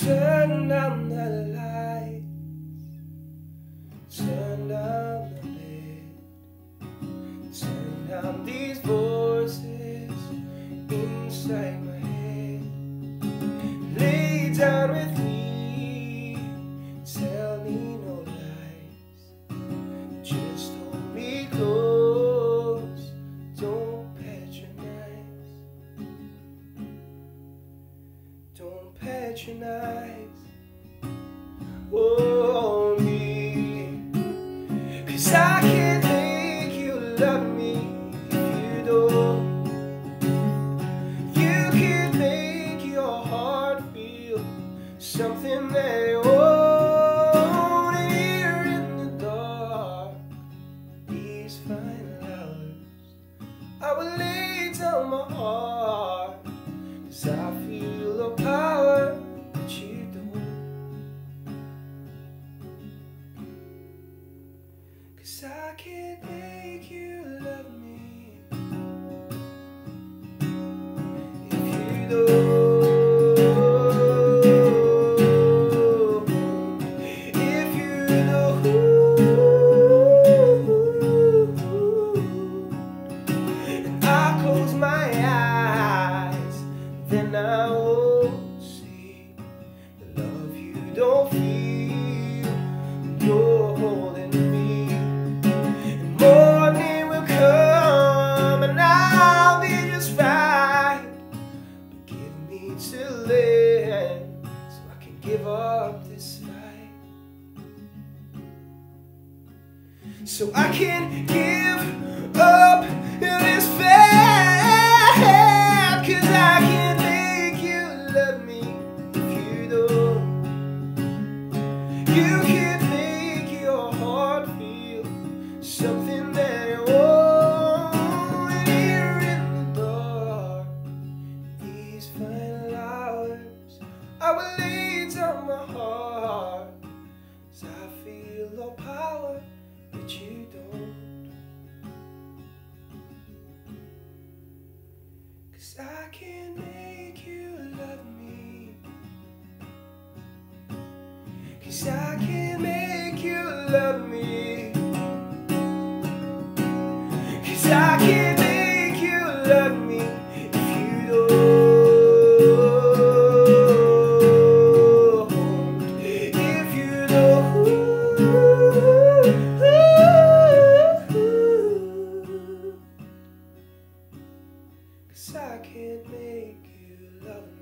Turn down the light, turn down the bed, turn down these voices inside my head. Lay down with don't patronize. Oh, me, cause I can't make you love me if you don't. You can make your heart feel something they won't hear in the dark. These final hours, I will lay down my heart, cause I feel Cause I can't make you love me if you don't. So I can give up this fight. Cause I can make you love me if you don't. You can make your heart feel something that oh, it won't hear in the dark. These final hours, I will lay down my heart. Cause I feel the power that you don't. Cause I can make you love me. Cause I can make you love me. I can't make you love me.